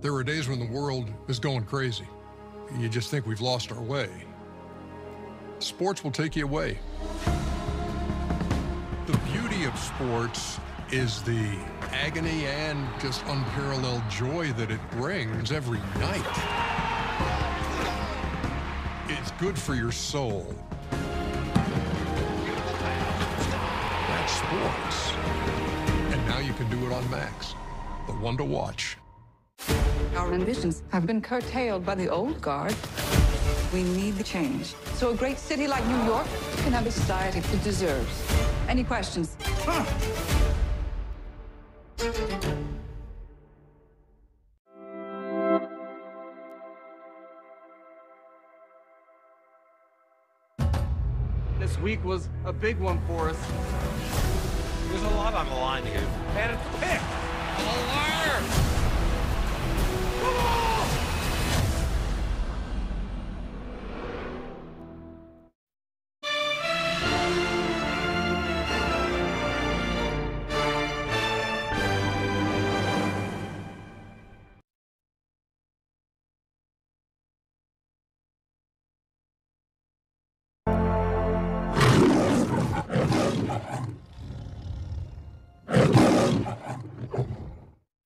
There are days when the world is going crazy. You just think we've lost our way. Sports will take you away. The beauty of sports is the agony and just unparalleled joy that it brings every night. It's good for your soul. That's sports. And now you can do it on Max, the one to watch. Our ambitions have been curtailed by the old guard. We need the change. So a great city like New York can have a society it deserves. Any questions? This week was a big one for us. There's a lot on the line here. And it's picked. Ha ha.